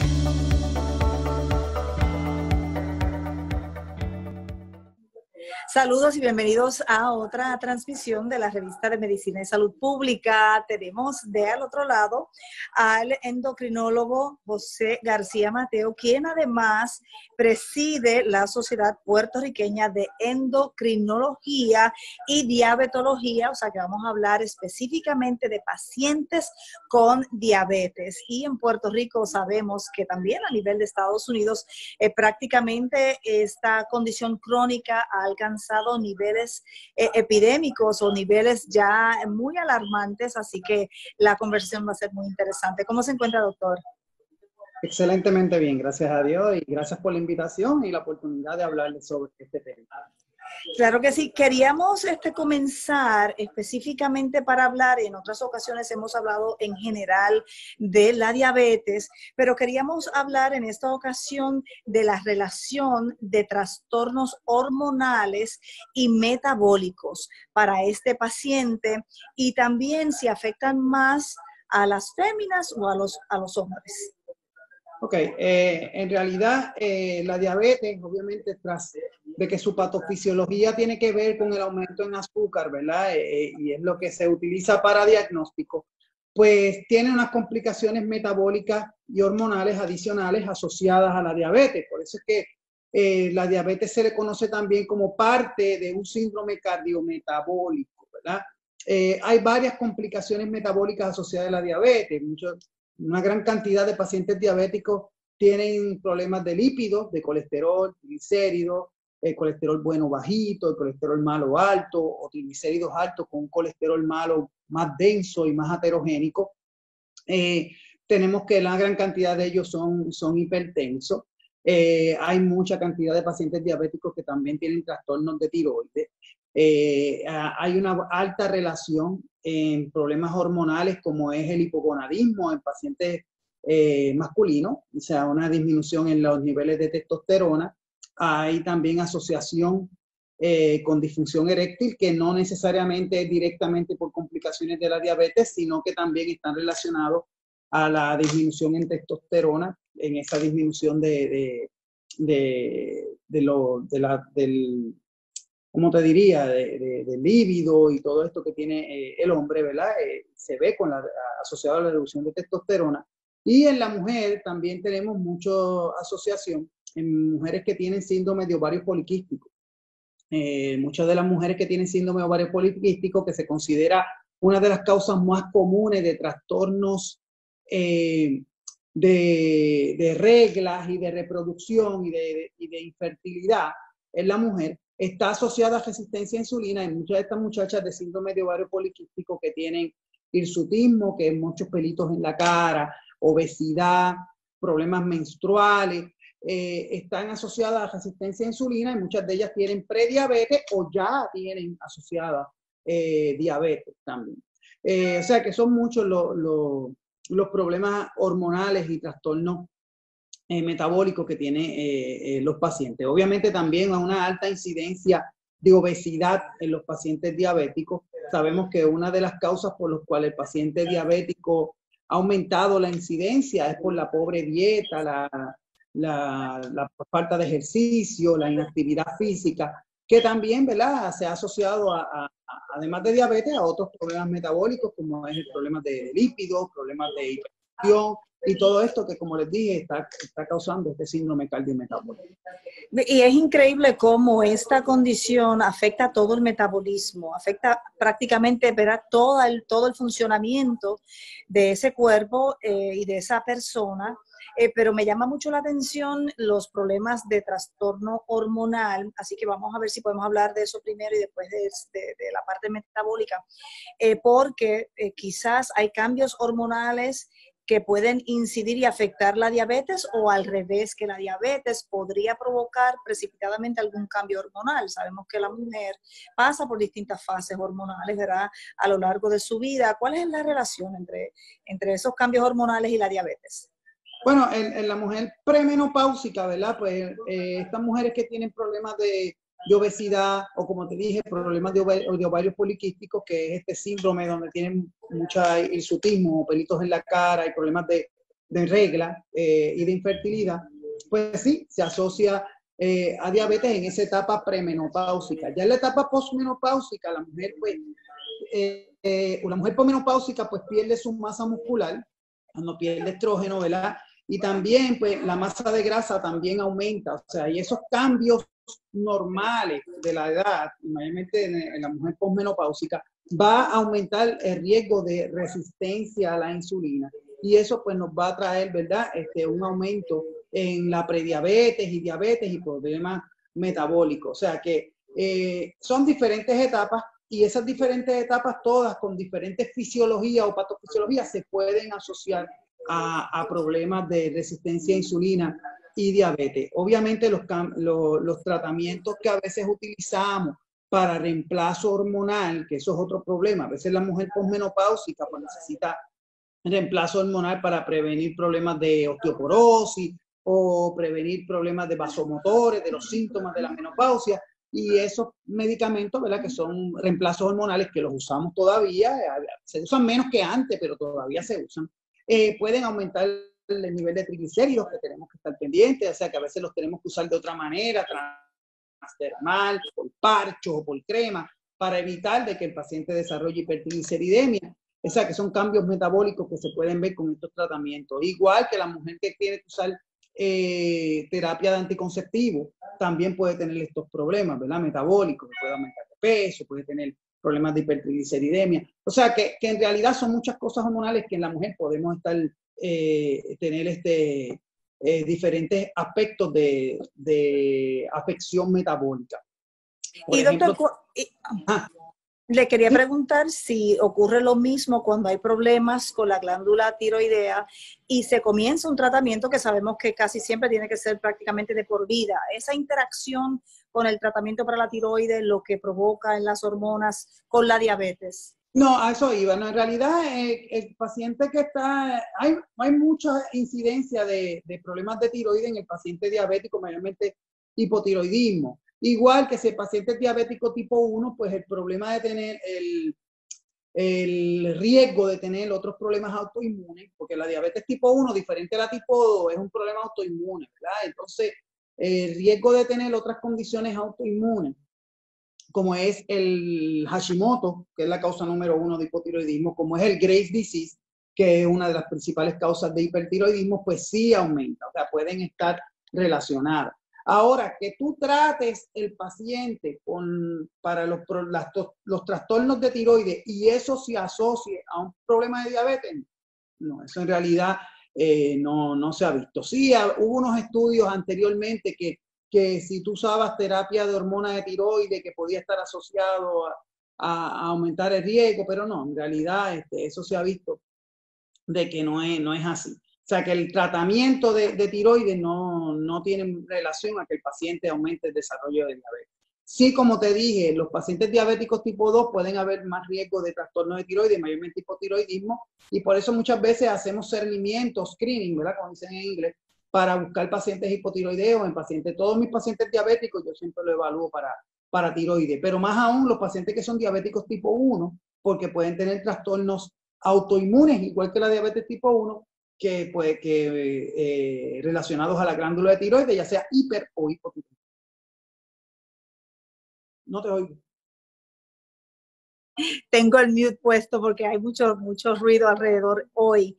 Thank you. Saludos y bienvenidos a otra transmisión de la revista de Medicina y Salud Pública. Tenemos de al otro lado al endocrinólogo José García Mateo, quien además preside la Sociedad Puertorriqueña de Endocrinología y Diabetología, o sea que vamos a hablar específicamente de pacientes con diabetes. Y en Puerto Rico sabemos que también a nivel de Estados Unidos eh, prácticamente esta condición crónica ha alcanzado niveles eh, epidémicos o niveles ya muy alarmantes, así que la conversación va a ser muy interesante. ¿Cómo se encuentra, doctor? Excelentemente bien, gracias a Dios y gracias por la invitación y la oportunidad de hablarles sobre este tema. Claro que sí. Queríamos este, comenzar específicamente para hablar, en otras ocasiones hemos hablado en general de la diabetes, pero queríamos hablar en esta ocasión de la relación de trastornos hormonales y metabólicos para este paciente y también si afectan más a las féminas o a los, a los hombres. Ok, eh, en realidad eh, la diabetes, obviamente, tras de que su patofisiología tiene que ver con el aumento en azúcar, ¿verdad? Eh, y es lo que se utiliza para diagnóstico, pues tiene unas complicaciones metabólicas y hormonales adicionales asociadas a la diabetes. Por eso es que la diabetes se le conoce también como parte de un síndrome cardiometabólico, ¿verdad? hay varias complicaciones metabólicas asociadas a la diabetes. Muchos, una gran cantidad de pacientes diabéticos tienen problemas de lípidos, de colesterol, triglicéridos, el colesterol bueno bajito, el colesterol malo alto o triglicéridos altos con un colesterol malo más denso y más heterogénico. Eh, tenemos que la gran cantidad de ellos son, son hipertensos. Eh, hay mucha cantidad de pacientes diabéticos que también tienen trastornos de tiroides. Eh, hay una alta relación en problemas hormonales como es el hipogonadismo en pacientes eh, masculinos, o sea, una disminución en los niveles de testosterona. Hay también asociación eh, con disfunción eréctil que no necesariamente es directamente por complicaciones de la diabetes, sino que también están relacionados a la disminución en testosterona, en esa disminución de, de, de, lo, de la, del, como te diría?, de, de, líbido y todo esto que tiene eh, el hombre, ¿verdad? Eh, se ve con la, asociado a la reducción de testosterona. Y en la mujer también tenemos mucha asociación en mujeres que tienen síndrome de ovario poliquístico. Eh, muchas de las mujeres que tienen síndrome de ovario poliquístico, que se considera una de las causas más comunes de trastornos de, de, reglas y de reproducción y de, y de infertilidad en la mujer, está asociada a resistencia a insulina. Hay muchas de estas muchachas de síndrome de ovario poliquístico que tienen hirsutismo, que muchos pelitos en la cara, obesidad, problemas menstruales, eh, están asociadas a resistencia a insulina y muchas de ellas tienen prediabetes o ya tienen asociada eh, diabetes también. Eh, o sea que son muchos los problemas hormonales y trastornos eh, metabólico que tienen eh, eh, los pacientes. Obviamente también a una alta incidencia de obesidad en los pacientes diabéticos. Sabemos que una de las causas por las cuales el paciente diabético ha aumentado la incidencia es por la pobre dieta, la, la, falta de ejercicio, la inactividad física, que también ¿verdad? se ha asociado, a, además de diabetes, a otros problemas metabólicos como es el problema de lípidos, problemas de hipertensión, y todo esto que, como les dije, está, está causando este síndrome cardiometabólico. Y es increíble cómo esta condición afecta todo el metabolismo, afecta prácticamente ¿verdad? Todo, el, todo el funcionamiento de ese cuerpo eh, y de esa persona. Eh, pero me llama mucho la atención los problemas de trastorno hormonal, así que vamos a ver si podemos hablar de eso primero y después de, de, la parte metabólica, eh, porque quizás hay cambios hormonales que pueden incidir y afectar la diabetes o al revés, que la diabetes podría provocar precipitadamente algún cambio hormonal. Sabemos que la mujer pasa por distintas fases hormonales, ¿verdad? A lo largo de su vida. ¿Cuál es la relación entre, entre esos cambios hormonales y la diabetes? Bueno, en, la mujer premenopáusica, ¿verdad? Pues eh, estas mujeres que tienen problemas de de obesidad o como te dije, problemas de, ovarios poliquísticos, que es este síndrome donde tienen mucha hirsutismo, pelitos en la cara y problemas de, de regla eh, y de infertilidad, pues sí, se asocia eh, a diabetes en esa etapa premenopáusica. Ya en la etapa posmenopáusica, la mujer, pues, eh, una mujer posmenopáusica, pues pierde su masa muscular, cuando pierde estrógeno, ¿verdad? Y también, pues, la masa de grasa también aumenta, o sea, y esos cambios normales de la edad, mayormente en, la mujer posmenopáusica, va a aumentar el riesgo de resistencia a la insulina. Y eso pues nos va a traer, ¿verdad? Este, un aumento en la prediabetes y diabetes y problemas metabólicos. O sea que eh, son diferentes etapas y esas diferentes etapas, todas con diferentes fisiologías o patofisiologías, se pueden asociar a, a problemas de resistencia a insulina y diabetes. Obviamente los, los, tratamientos que a veces utilizamos para reemplazo hormonal, que eso es otro problema. A veces la mujer posmenopáusica pues, necesita reemplazo hormonal para prevenir problemas de osteoporosis o prevenir problemas de vasomotores, de los síntomas de la menopausia. Y esos medicamentos, ¿verdad? Que son reemplazos hormonales que los usamos todavía, se usan menos que antes, pero todavía se usan, eh, pueden aumentar el nivel de triglicéridos que tenemos que estar pendientes, o sea que a veces los tenemos que usar de otra manera, transdermal, por parcho o por crema, para evitar de que el paciente desarrolle hipertrigliceridemia. O sea que son cambios metabólicos que se pueden ver con estos tratamientos. Igual que la mujer que tiene que usar eh, terapia de anticonceptivo, también puede tener estos problemas, ¿verdad? Metabólicos, puede aumentar de peso, puede tener problemas de hipertrigliceridemia. O sea que, que, en realidad son muchas cosas hormonales que en la mujer podemos estar eh, tener este, eh, diferentes aspectos de, de, afección metabólica. y doctor, ah. le quería preguntar si ocurre lo mismo cuando hay problemas con la glándula tiroidea y se comienza un tratamiento que sabemos que casi siempre tiene que ser prácticamente de por vida. Esa interacción con el tratamiento para la tiroides, lo que provoca en las hormonas con la diabetes. No, a eso iba. No, en realidad, eh, el paciente que está, hay, hay mucha incidencia de, problemas de tiroides en el paciente diabético, mayormente hipotiroidismo. Igual que si el paciente es diabético tipo 1, pues el problema de tener el, el riesgo de tener otros problemas autoinmunes, porque la diabetes tipo 1, diferente a la tipo 2, es un problema autoinmune, ¿verdad? Entonces, el riesgo de tener otras condiciones autoinmunes como es el Hashimoto, que es la causa número uno de hipotiroidismo, como es el Graves' disease, que es una de las principales causas de hipertiroidismo, pues sí aumenta, o sea, pueden estar relacionadas. Ahora, que tú trates el paciente con, para los, los trastornos de tiroides y eso se asocie a un problema de diabetes, no, eso en realidad eh, no, no se ha visto. Sí, hubo unos estudios anteriormente que que si tú usabas terapia de hormona de tiroides, que podía estar asociado a, aumentar el riesgo, pero no, en realidad este, eso se ha visto de que no es, no es así. O sea, que el tratamiento de, tiroides no, no, tiene relación a que el paciente aumente el desarrollo de diabetes. Sí, como te dije, los pacientes diabéticos tipo 2 pueden haber más riesgo de trastorno de tiroides, mayormente hipotiroidismo, y por eso muchas veces hacemos cernimiento, screening, ¿verdad? Como dicen en inglés, para buscar pacientes hipotiroideos, en pacientes, todos mis pacientes diabéticos yo siempre lo evalúo para, para tiroides, pero más aún los pacientes que son diabéticos tipo 1, porque pueden tener trastornos autoinmunes, igual que la diabetes tipo 1, que, puede, que eh, relacionados a la glándula de tiroides, ya sea hiper o hipotiroides. No te oigo tengo el mute puesto porque hay mucho, mucho ruido alrededor hoy.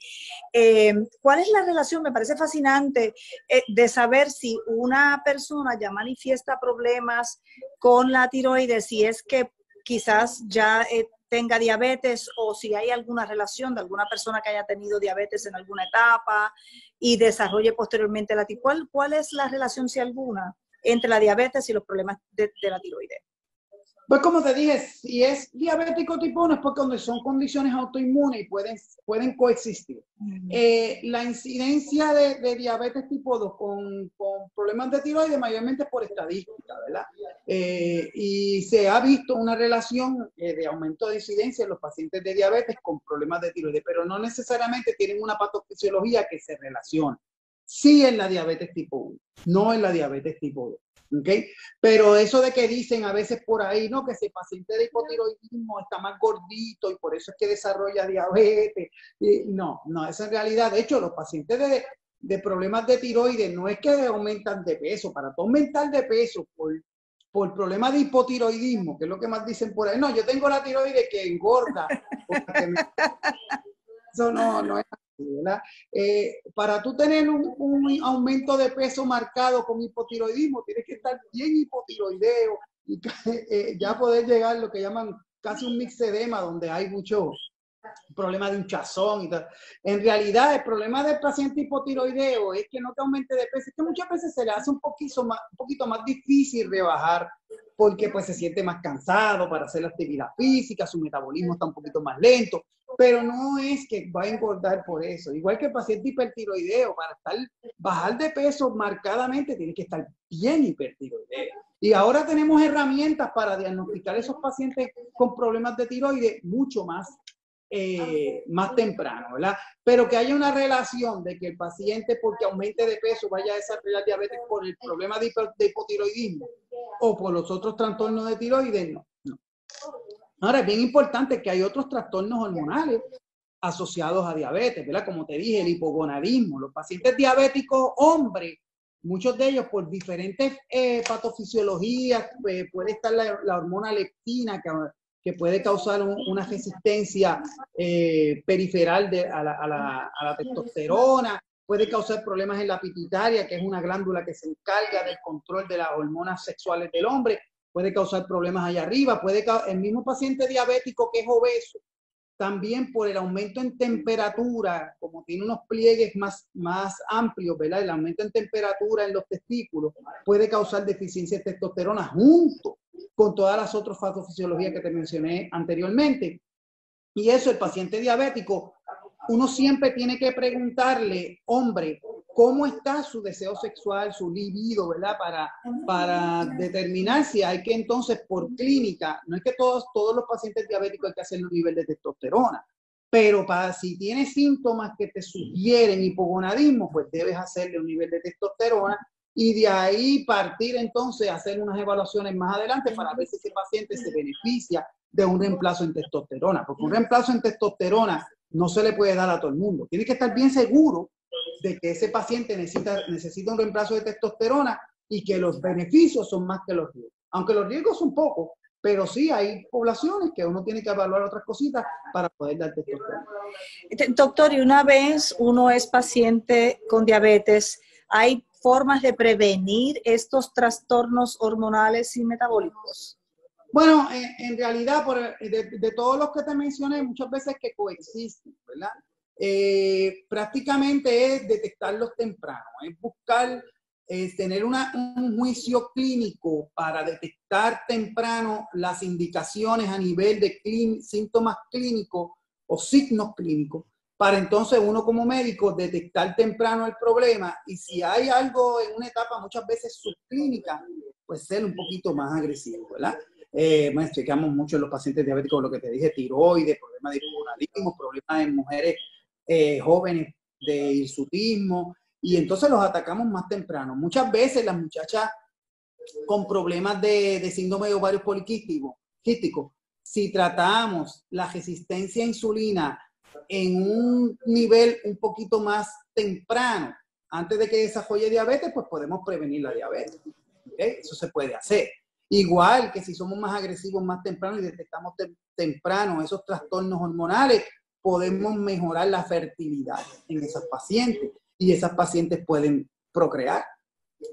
Eh, ¿Cuál es la relación? Me parece fascinante eh, de saber si una persona ya manifiesta problemas con la tiroides, si es que quizás ya eh, tenga diabetes o si hay alguna relación de alguna persona que haya tenido diabetes en alguna etapa y desarrolle posteriormente la tiroides. ¿Cuál, ¿Cuál es la relación, si alguna, entre la diabetes y los problemas de la tiroides? Pues como te dije, si es diabético tipo 1 es porque son condiciones autoinmunes y pueden, pueden coexistir. Eh, la incidencia de, diabetes tipo 2 con, problemas de tiroides mayormente por estadística, ¿verdad? Eh, y se ha visto una relación eh, de aumento de incidencia en los pacientes de diabetes con problemas de tiroides, pero no necesariamente tienen una patofisiología que se relacione. sí en la diabetes tipo 1, no en la diabetes tipo 2. ¿Okay? Pero eso de que dicen a veces por ahí, no, que ese paciente de hipotiroidismo está más gordito y por eso es que desarrolla diabetes. Y no, no, esa es realidad. De hecho, los pacientes de, de problemas de tiroides no es que aumentan de peso, para aumentar de peso por, por problemas de hipotiroidismo, que es lo que más dicen por ahí. No, yo tengo la tiroides que engorda. Eso no, no es eh, para tú tener un, aumento de peso marcado con hipotiroidismo, tienes que estar bien hipotiroideo y eh, ya poder llegar a lo que llaman casi un mixedema, donde hay mucho problema de hinchazón y tal. En realidad, el problema del paciente hipotiroideo es que no te aumente de peso, es que muchas veces se le hace un poquito más, un poquito más difícil rebajar porque pues se siente más cansado para hacer la actividad física, su metabolismo está un poquito más lento, pero no es que va a engordar por eso. Igual que el paciente hipertiroideo, para estar, bajar de peso marcadamente tiene que estar bien hipertiroideo. Y ahora tenemos herramientas para diagnosticar esos pacientes con problemas de tiroides mucho más eh, más temprano, ¿verdad? Pero que haya una relación de que el paciente, porque aumente de peso, vaya a desarrollar diabetes por el problema de, hipotiroidismo o por los otros trastornos de tiroides, no, Ahora, es bien importante que hay otros trastornos hormonales asociados a diabetes, ¿verdad? Como te dije, el hipogonadismo. Los pacientes diabéticos hombres, muchos de ellos por diferentes eh, patofisiologías, pues, puede estar la, hormona leptina, que que puede causar una resistencia eh, periferal a, la, a, la, testosterona, puede causar problemas en la pituitaria, que es una glándula que se encarga del control de las hormonas sexuales del hombre, puede causar problemas allá arriba, puede el mismo paciente diabético que es obeso, también por el aumento en temperatura, como tiene unos pliegues más, más amplios, ¿verdad? El aumento en temperatura en los testículos puede causar deficiencia de testosterona junto con todas las otras patofisiologías que te mencioné anteriormente. Y eso, el paciente diabético, uno siempre tiene que preguntarle, hombre, ¿cómo está su deseo sexual, su libido, verdad? Para, para determinar si hay que entonces por clínica, no es que todos, todos los pacientes diabéticos hay que hacer un nivel de testosterona, pero para si tienes síntomas que te sugieren hipogonadismo, pues debes hacerle un nivel de testosterona y de ahí partir entonces a hacer unas evaluaciones más adelante para ver si ese paciente se beneficia de un reemplazo en testosterona, porque un reemplazo en testosterona no se le puede dar a todo el mundo. Tiene que estar bien seguro de que ese paciente necesita, necesita un reemplazo de testosterona y que los beneficios son más que los riesgos. Aunque los riesgos son pocos, pero sí hay poblaciones que uno tiene que evaluar otras cositas para poder dar testosterona. Doctor, y una vez uno es paciente con diabetes, ¿hay formas de prevenir estos trastornos hormonales y metabólicos? Bueno, en realidad, por, de, todos los que te mencioné, muchas veces que coexisten, ¿verdad? Eh, prácticamente es detectarlos temprano, es buscar es tener un juicio clínico para detectar temprano las indicaciones a nivel de síntomas clínicos o signos clínicos para entonces uno como médico detectar temprano el problema y si hay algo en una etapa muchas veces subclínica, pues ser un poquito más agresivo, ¿verdad? Eh, checamos mucho en los pacientes diabéticos lo que te dije, tiroides, problemas de hipogonadismo, problemas en mujeres eh, jóvenes de hirsutismo, y entonces los atacamos más temprano. Muchas veces las muchachas con problemas de, síndrome de ovario poliquístico, si tratamos la resistencia a insulina en un nivel un poquito más temprano, antes de que desarrolle diabetes, pues podemos prevenir la diabetes. Eso se puede hacer. Igual que si somos más agresivos más temprano y detectamos temprano esos trastornos hormonales, podemos mejorar la fertilidad en esas pacientes y esas pacientes pueden procrear.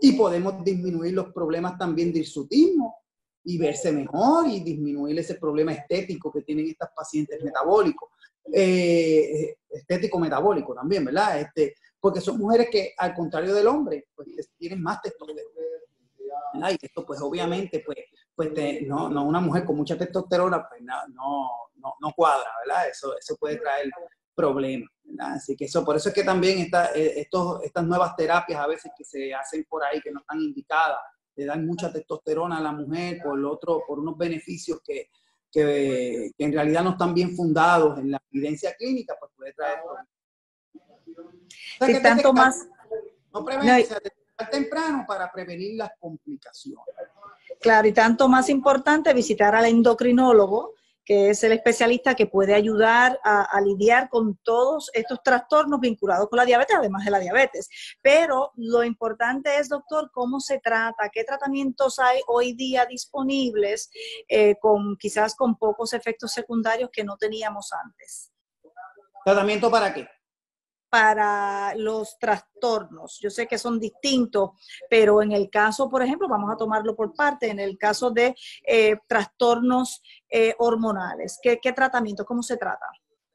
Y podemos disminuir los problemas también de hirsutismo y verse mejor y disminuir ese problema estético que tienen estas pacientes metabólicos. Eh, estético metabólico también, ¿verdad? Este, porque son mujeres que, al contrario del hombre, pues tienen más testosterona. Y esto, pues obviamente, pues, pues no, no, una mujer con mucha testosterona, pues no, no, no, cuadra, ¿verdad? Eso, eso puede traer problemas, ¿verdad? Así que eso, por eso es que también está eh, estos, estas nuevas terapias a veces que se hacen por ahí, que no están indicadas, de dar mucha testosterona a la mujer por, otro, por unos beneficios que, que, en realidad no están bien fundados en la evidencia clínica, pues puede traer problemas. tanto más, No prevenir, temprano para prevenir las complicaciones. Claro, y tanto más importante visitar al endocrinólogo, que es el especialista que puede ayudar a, lidiar con todos estos trastornos vinculados con la diabetes, además de la diabetes. Pero lo importante es, doctor, cómo se trata, qué tratamientos hay hoy día disponibles, eh, con quizás con pocos efectos secundarios que no teníamos antes. ¿Tratamiento para qué? Para los trastornos. Yo sé que son distintos, pero en el caso, por ejemplo, vamos a tomarlo por parte, en el caso de eh, trastornos eh, hormonales, ¿qué, tratamiento? ¿Cómo se trata?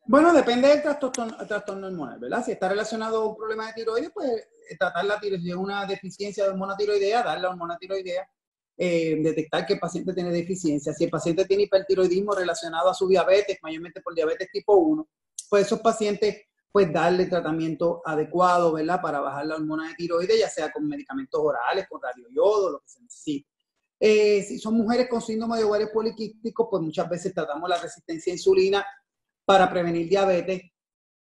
Bueno, depende del trastorno, hormonal, ¿verdad? Si está relacionado a un problema de tiroides, pues eh, tratar la tiroides, una deficiencia de hormona tiroidea, dar la hormona tiroidea, detectar que el paciente tiene deficiencia. Si el paciente tiene hipertiroidismo relacionado a su diabetes, mayormente por diabetes tipo 1, pues esos pacientes pues darle tratamiento adecuado, ¿verdad? Para bajar la hormona de tiroides, ya sea con medicamentos orales, con radioyodo, lo que se necesite. Eh, si son mujeres con síndrome de ovario poliquístico, pues muchas veces tratamos la resistencia a insulina para prevenir diabetes.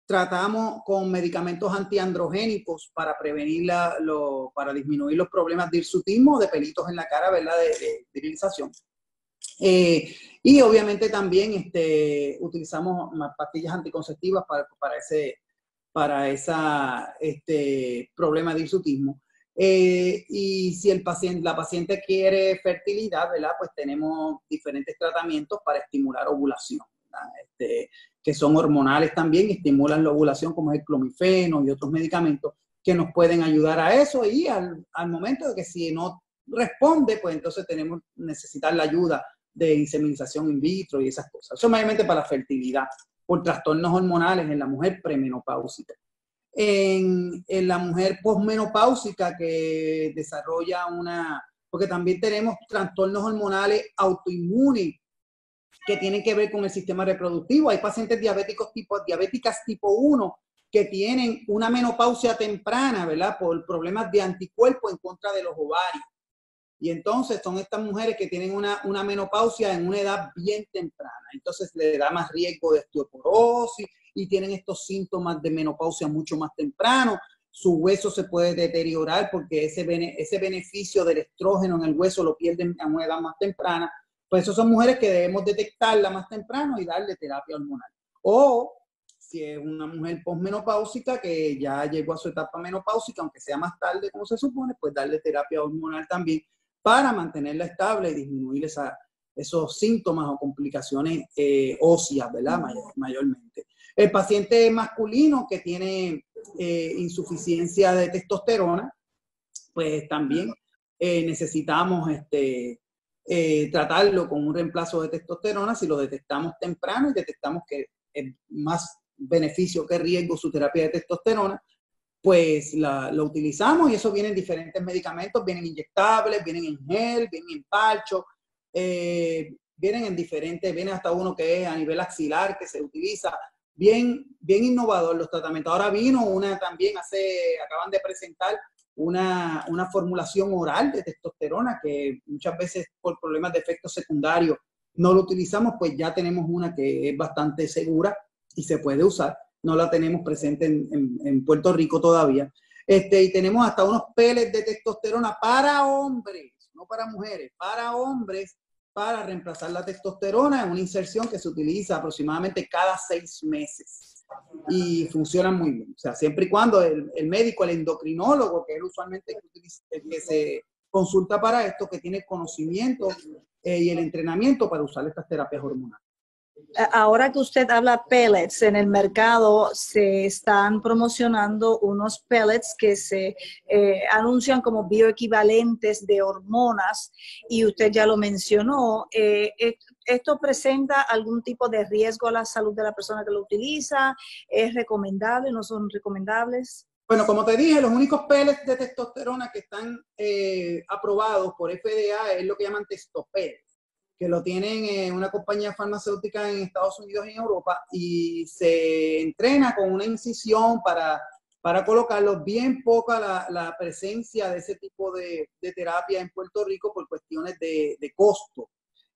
Tratamos con medicamentos antiandrogénicos para prevenir lo, para disminuir los problemas de hirsutismo, de pelitos en la cara, ¿verdad? De, de virilización. Y obviamente también este, utilizamos pastillas anticonceptivas para, para ese para esa, este, problema de hirsutismo. Eh, y si el paciente, la paciente quiere fertilidad, ¿verdad? Pues tenemos diferentes tratamientos para estimular ovulación, este, que son hormonales también, estimulan la ovulación, como es el clomifeno y otros medicamentos que nos pueden ayudar a eso. Y al, al momento de que si no responde, pues entonces tenemos necesitar la ayuda de inseminización in vitro y esas cosas. Eso mayormente para la fertilidad, por trastornos hormonales en la mujer premenopáusica. En, en la mujer posmenopáusica que desarrolla una, porque también tenemos trastornos hormonales autoinmunes que tienen que ver con el sistema reproductivo. Hay pacientes diabéticos tipo, diabéticas tipo 1 que tienen una menopausia temprana, ¿verdad? Por problemas de anticuerpo en contra de los ovarios. Y entonces son estas mujeres que tienen una, una, menopausia en una edad bien temprana. Entonces le da más riesgo de osteoporosis y tienen estos síntomas de menopausia mucho más temprano. Su hueso se puede deteriorar porque ese, ese beneficio del estrógeno en el hueso lo pierden a una edad más temprana. Pues esas son mujeres que debemos detectarla más temprano y darle terapia hormonal. O si es una mujer posmenopáusica que ya llegó a su etapa menopáusica, aunque sea más tarde como se supone, pues darle terapia hormonal también para mantenerla estable y disminuir esos síntomas o complicaciones eh, óseas, ¿verdad? mayormente. El paciente masculino que tiene eh, insuficiencia de testosterona, pues también eh, necesitamos este, tratarlo con un reemplazo de testosterona si lo detectamos temprano y detectamos que es más beneficio que riesgo su terapia de testosterona, pues la, lo utilizamos y eso viene en diferentes medicamentos, vienen inyectables, vienen en gel, vienen en palcho, eh, vienen en diferentes, viene hasta uno que es a nivel axilar que se utiliza, bien, bien innovador los tratamientos. Ahora vino una también, hace, acaban de presentar una, una formulación oral de testosterona que muchas veces por problemas de efectos secundarios no lo utilizamos, pues ya tenemos una que es bastante segura y se puede usar no la tenemos presente en, Puerto Rico todavía. Este, y tenemos hasta unos peles de testosterona para hombres, no para mujeres, para hombres, para reemplazar la testosterona en una inserción que se utiliza aproximadamente cada seis meses. Y funciona muy bien. O sea, siempre y cuando el, médico, el endocrinólogo, que es usualmente el que se consulta para esto, que tiene conocimiento eh, y el entrenamiento para usar estas terapias hormonales ahora que usted habla pellets, en el mercado se están promocionando unos pellets que se eh, anuncian como bioequivalentes de hormonas y usted ya lo mencionó. Eh, eh, ¿Esto presenta algún tipo de riesgo a la salud de la persona que lo utiliza? ¿Es recomendable? ¿No son recomendables? Bueno, como te dije, los únicos pellets de testosterona que están aprobados por FDA es lo que llaman testopel que lo tienen en una compañía farmacéutica en Estados Unidos y en Europa y se entrena con una incisión para, para colocarlo. Bien poca la, la presencia de ese tipo de, de, terapia en Puerto Rico por cuestiones de, de costo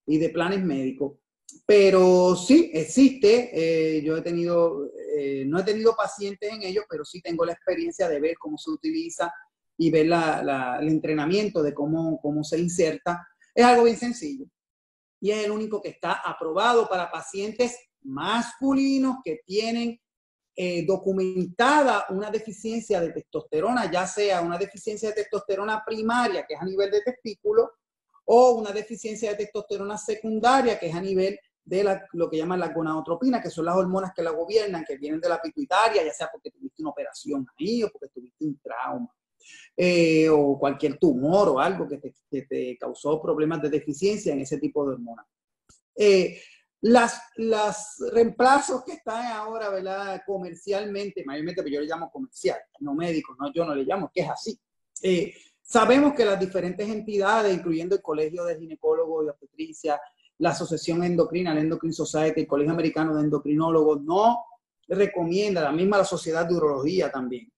y de planes médicos. Pero sí, existe. Eh, yo he tenido, eh, no he tenido pacientes en ellos, pero sí tengo la experiencia de ver cómo se utiliza y ver el entrenamiento de cómo, cómo se inserta, es algo bien sencillo. Y es el único que está aprobado para pacientes masculinos que tienen eh, documentada una deficiencia de testosterona, ya sea una deficiencia de testosterona primaria, que es a nivel de testículo, o una deficiencia de testosterona secundaria, que es a nivel de lo que llaman la gonadotropina, que son las hormonas que la gobiernan, que vienen de la pituitaria, ya sea porque tuviste una operación ahí o porque tuviste un trauma, eh, o cualquier tumor o algo que te, causó problemas de deficiencia en ese tipo de hormonas. Eh, las, las reemplazos que están ahora, ¿verdad? Comercialmente, mayormente, pero pues yo le llamo comercial, no médico, no, yo no le llamo, que es así. Eh, sabemos que las diferentes entidades, incluyendo el Colegio de Ginecólogos y Obstetricia, la Asociación Endocrina, la Endocrine Society, el Colegio Americano de Endocrinólogos, no recomienda, la misma la Sociedad de Urología también,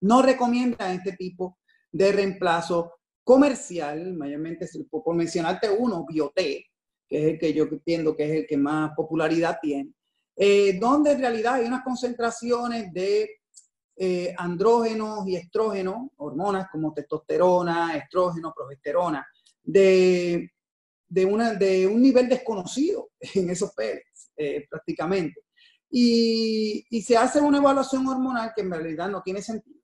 no recomienda este tipo de reemplazo comercial, mayormente por mencionarte uno, Biote, que es el que yo entiendo que es el que más popularidad tiene, eh, donde en realidad hay unas concentraciones de eh, andrógenos y estrógenos, hormonas como testosterona, estrógeno, progesterona, de, de, una, de un nivel desconocido en esos pellets, eh, prácticamente. Y, y, se hace una evaluación hormonal que en realidad no tiene sentido,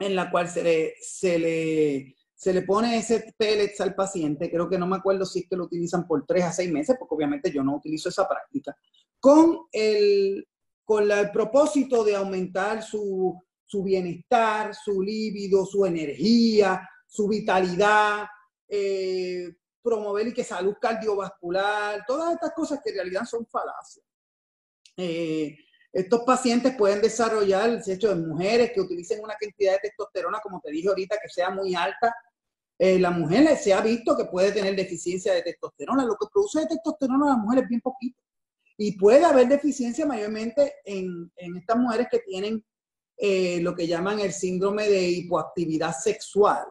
en la cual se le, se le se le pone ese pellets al paciente, creo que no me acuerdo si es que lo utilizan por tres a seis meses, porque obviamente yo no utilizo esa práctica, con el, con el propósito de aumentar su, su bienestar, su líbido, su energía, su vitalidad, eh, promover y que salud cardiovascular, todas estas cosas que en realidad son falacias. Eh, estos pacientes pueden desarrollar, el hecho de mujeres que utilicen una cantidad de testosterona, como te dije ahorita, que sea muy alta, eh, la mujer se ha visto que puede tener deficiencia de testosterona. Lo que produce de testosterona a la mujer es bien poquito. Y puede haber deficiencia mayormente en, estas mujeres que tienen eh, lo que llaman el síndrome de hipoactividad sexual.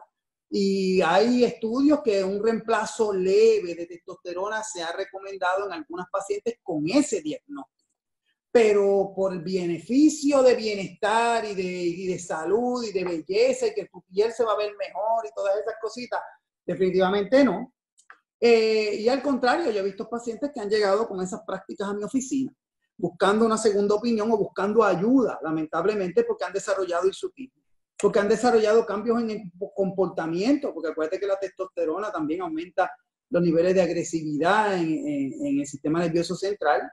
Y hay estudios que un reemplazo leve de testosterona se ha recomendado en algunas pacientes con ese diagnóstico pero por beneficio de bienestar y de, salud y de belleza y que tu piel se va a ver mejor y todas esas cositas, definitivamente no. Eh, y al contrario, yo he visto pacientes que han llegado con esas prácticas a mi oficina, buscando una segunda opinión o buscando ayuda, lamentablemente, porque han desarrollado hirsutismo, porque han desarrollado cambios en el comportamiento, porque acuérdate que la testosterona también aumenta los niveles de agresividad en, en, el sistema nervioso central.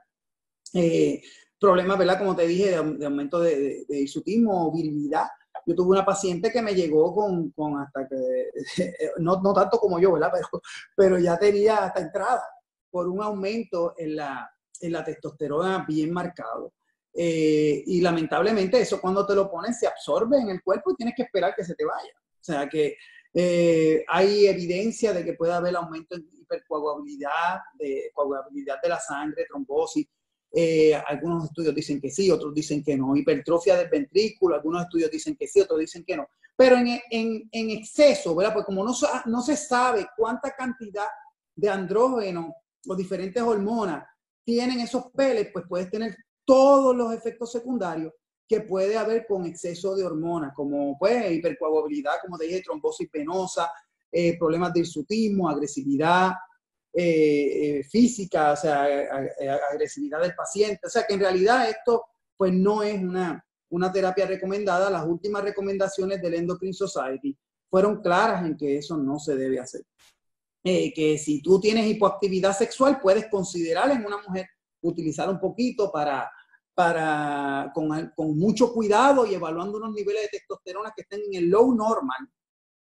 Eh, problemas, ¿verdad? Como te dije, de, aumento de, de, o virilidad. Yo tuve una paciente que me llegó con, con hasta que, no, no, tanto como yo, ¿verdad? Pero, pero ya tenía hasta entrada por un aumento en la, en la testosterona bien marcado. Eh, y lamentablemente eso cuando te lo pones se absorbe en el cuerpo y tienes que esperar que se te vaya. O sea que eh, hay evidencia de que puede haber aumento en hipercoagulabilidad, de coagulabilidad de la sangre, trombosis, eh, algunos estudios dicen que sí, otros dicen que no. Hipertrofia del ventrículo, algunos estudios dicen que sí, otros dicen que no. Pero en, en, en exceso, ¿verdad? Pues como no, no se sabe cuánta cantidad de andrógeno o diferentes hormonas tienen esos peles, pues puedes tener todos los efectos secundarios que puede haber con exceso de hormonas, como pues hipercoagulabilidad, como te dije, trombosis penosa, eh, problemas de hirsutismo, agresividad, eh, eh, física, o sea, agresividad del paciente. O sea, que en realidad esto pues no es una, una terapia recomendada. Las últimas recomendaciones del Endocrine Society fueron claras en que eso no se debe hacer. Eh, que si tú tienes hipoactividad sexual, puedes considerar en una mujer utilizar un poquito para, para con, con, mucho cuidado y evaluando unos niveles de testosterona que estén en el low normal,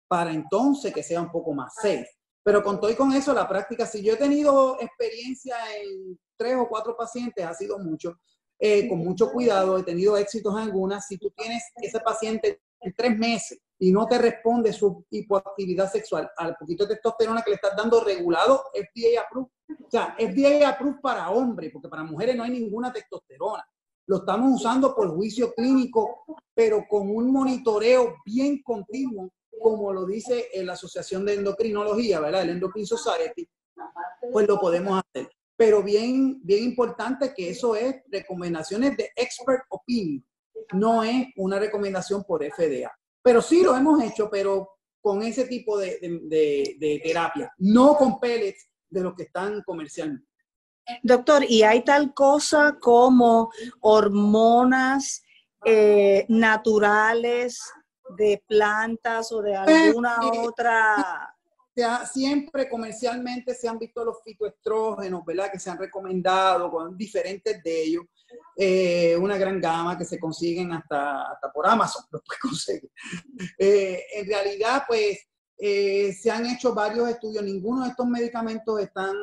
para entonces que sea un poco más safe. Pero con todo y con eso, la práctica, si yo he tenido experiencia en tres o cuatro pacientes, ha sido mucho, eh, con mucho cuidado, he tenido éxitos en algunas. Si tú tienes ese paciente en tres meses y no te responde su hipoactividad sexual al poquito de testosterona que le estás dando regulado, FDA approved. O sea, FDA approved para hombres, porque para mujeres no hay ninguna testosterona. Lo estamos usando por juicio clínico, pero con un monitoreo bien continuo como lo dice la Asociación de Endocrinología, ¿verdad? El Endocrine Society, pues lo podemos hacer. Pero bien, bien importante que eso es recomendaciones de expert opinion, no es una recomendación por FDA. Pero sí lo hemos hecho, pero con ese tipo de, de terapia, no con pellets de los que están comercialmente. Doctor, ¿y hay tal cosa como hormonas eh, naturales de plantas o de alguna otra? siempre comercialmente se han visto los fitoestrógenos, ¿verdad? Que se han recomendado con diferentes de ellos. Eh, una gran gama que se consiguen hasta, hasta por Amazon, los puedes conseguir. Eh, en realidad, pues, se han hecho varios estudios. Ninguno de estos medicamentos están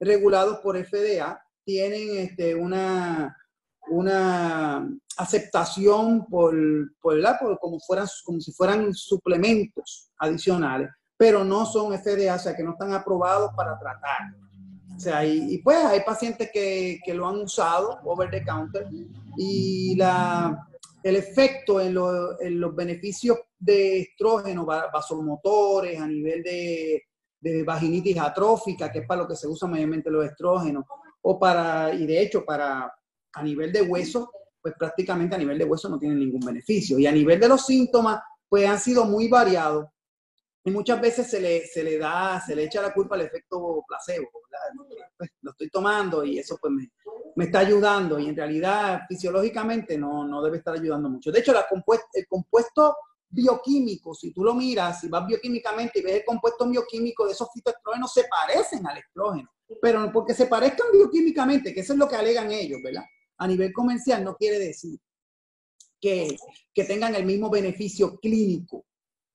regulados por FDA, tienen este, una, una aceptación por, por, por, como, fueran, como si fueran suplementos adicionales, pero no son FDA, o sea, que no están aprobados para tratar. O sea, y, pues hay pacientes que, que, lo han usado over the counter y la, el efecto en, en los beneficios de estrógeno, vasomotores, a nivel de de vaginitis atrófica, que es para lo que se usa mayormente los estrógenos, o para, y de hecho, para a nivel de hueso, pues prácticamente a nivel de hueso no tienen ningún beneficio. Y a nivel de los síntomas, pues han sido muy variados. Y muchas veces se le, se le da, se le echa la culpa al efecto placebo. Pues, lo estoy tomando y eso pues me, me, está ayudando. Y en realidad, fisiológicamente, no, no debe estar ayudando mucho. De hecho, la el compuesto bioquímico, si tú lo miras, si vas bioquímicamente y ves el compuesto bioquímico de esos fitoestrógenos, se parecen al estrógeno, pero porque se parezcan bioquímicamente, que eso es lo que alegan ellos, ¿verdad? A nivel comercial no quiere decir que, que tengan el mismo beneficio clínico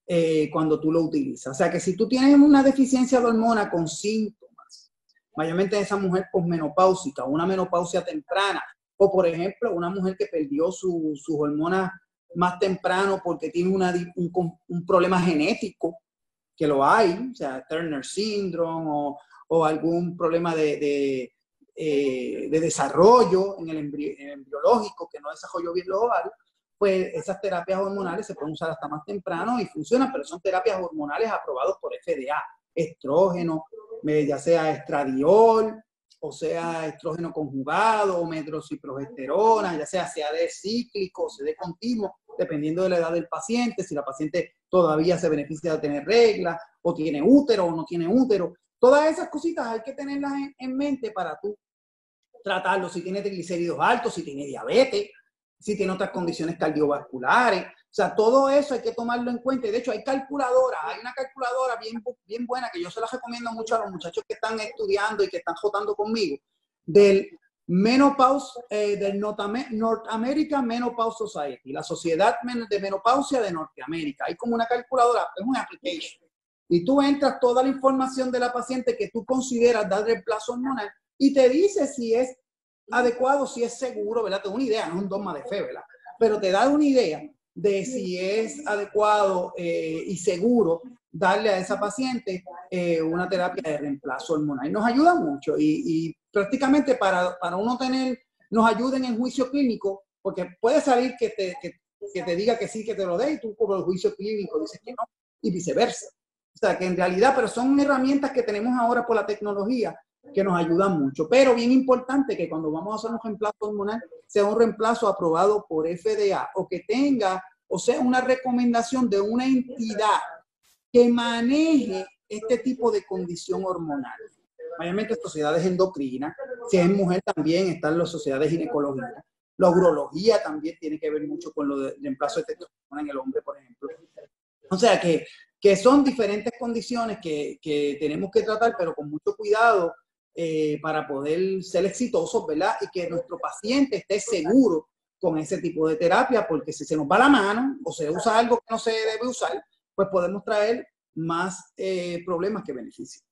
eh, cuando tú lo utilizas. O sea que si tú tienes una deficiencia de hormona con síntomas, mayormente esa mujer posmenopáusica, una menopausia temprana, o por ejemplo, una mujer que perdió sus hormonas más temprano porque tiene un, un, problema genético, que lo hay, o sea, Turner Syndrome o, algún problema de, eh, de desarrollo en el, embriológico que no desarrolló bien los ovarios, pues esas terapias hormonales se pueden usar hasta más temprano y funcionan, pero son terapias hormonales aprobadas por FDA, estrógeno, ya sea estradiol, o sea estrógeno conjugado, o medroxiprogesterona, ya sea CD cíclico, CD continuo, dependiendo de la edad del paciente, si la paciente todavía se beneficia de tener reglas, o tiene útero o no tiene útero. Todas esas cositas hay que tenerlas en, mente para tú tratarlo. Si tiene triglicéridos altos, si tiene diabetes, si tiene otras condiciones cardiovasculares. O sea, todo eso hay que tomarlo en cuenta. De hecho, hay calculadoras, hay una calculadora bien, bien buena que yo se la recomiendo mucho a los muchachos que están estudiando y que están jotando conmigo, del Menopause eh, del North American Menopause Society, la Sociedad de Menopausia de Norteamérica. Hay como una calculadora, es una application. Y tú entras toda la información de la paciente que tú consideras dar reemplazo hormonal y te dice si es adecuado, si es seguro, ¿verdad? Te da una idea, no es un dogma de fe, ¿verdad? Pero te da una idea de si es adecuado eh, y seguro darle a esa paciente eh, una terapia de reemplazo hormonal. Y nos ayuda mucho y, prácticamente para, para, uno tener, nos ayuden en juicio clínico, porque puede salir que te, que, que te diga que sí, que te lo dé y tú como el juicio clínico dices que no y viceversa. O sea, que en realidad, pero son herramientas que tenemos ahora por la tecnología que nos ayudan mucho. Pero bien importante que cuando vamos a hacer un reemplazo hormonal sea un reemplazo aprobado por FDA o que tenga, o sea, una recomendación de una entidad que maneje este tipo de condición hormonal. Mayormente sociedades endocrinas, si es mujer también están las sociedades ginecológicas. La urología también tiene que ver mucho con lo de reemplazo de testosterona en el hombre, por ejemplo. O sea que, que son diferentes condiciones que, que tenemos que tratar, pero con mucho cuidado eh, para poder ser exitosos, ¿verdad? Y que nuestro paciente esté seguro con ese tipo de terapia, porque si se nos va la mano o se usa algo que no se debe usar, pues podemos traer más eh, problemas que beneficios.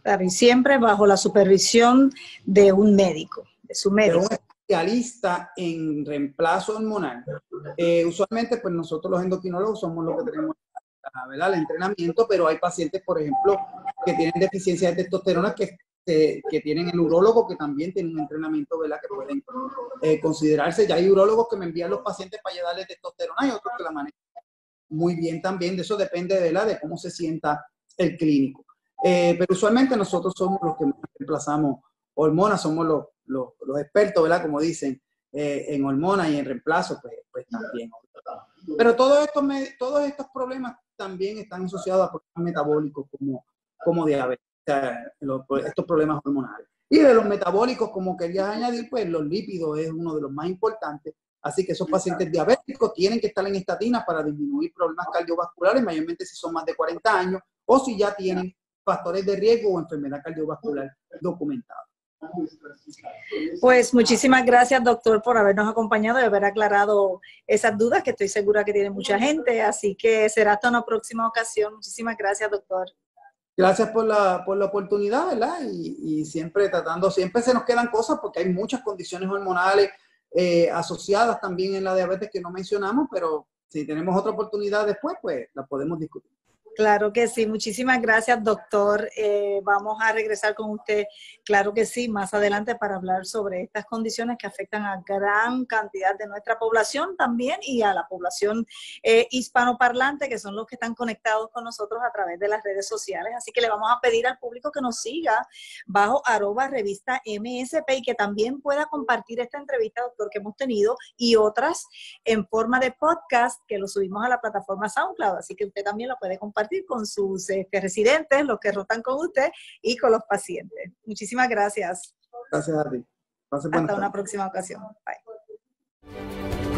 Claro, y siempre bajo la supervisión de un médico, de su médico. De un especialista en reemplazo hormonal. Eh, usualmente, pues nosotros los endocrinólogos somos los que tenemos ¿verdad? el entrenamiento, pero hay pacientes, por ejemplo, que tienen deficiencia de testosterona que, que tienen el urólogo, que también tienen un entrenamiento ¿verdad? que pueden eh, considerarse. Ya hay urólogos que me envían los pacientes para darle testosterona y otros que la manejan muy bien también. De eso depende de, la, de cómo se sienta el clínico. Eh, pero usualmente nosotros somos los que reemplazamos hormonas, somos los, los, expertos, ¿verdad? Como dicen, eh, en hormonas y en reemplazo, pues, pues también. Pero todos estos, todos estos problemas también están asociados a problemas metabólicos como, como diabetes, estos problemas hormonales. Y de los metabólicos, como querías añadir, pues los lípidos es uno de los más importantes. Así que esos pacientes diabéticos tienen que estar en estatinas para disminuir problemas cardiovasculares, mayormente si son más de 40 años o si ya tienen factores de riesgo o enfermedad cardiovascular documentada. Pues muchísimas gracias, doctor, por habernos acompañado y haber aclarado esas dudas que estoy segura que tiene mucha gente. Así que será hasta una próxima ocasión. Muchísimas gracias, doctor. Gracias por la, por la oportunidad, ¿verdad? Y, siempre tratando, siempre se nos quedan cosas porque hay muchas condiciones hormonales eh, asociadas también en la diabetes que no mencionamos, pero si tenemos otra oportunidad después, pues la podemos discutir. Claro que sí, muchísimas gracias, doctor. Eh, vamos a regresar con usted, claro que sí, más adelante para hablar sobre estas condiciones que afectan a gran cantidad de nuestra población también y a la población eh, hispanoparlante, que son los que están conectados con nosotros a través de las redes sociales. Así que le vamos a pedir al público que nos siga bajo arroba revista MSP y que también pueda compartir esta entrevista, doctor, que hemos tenido y otras en forma de podcast que lo subimos a la plataforma SoundCloud. Así que usted también lo puede compartir con sus este, residentes, los que rotan con usted y con los pacientes. Muchísimas gracias. Gracias a ti. Hasta una próxima ocasión. Bye.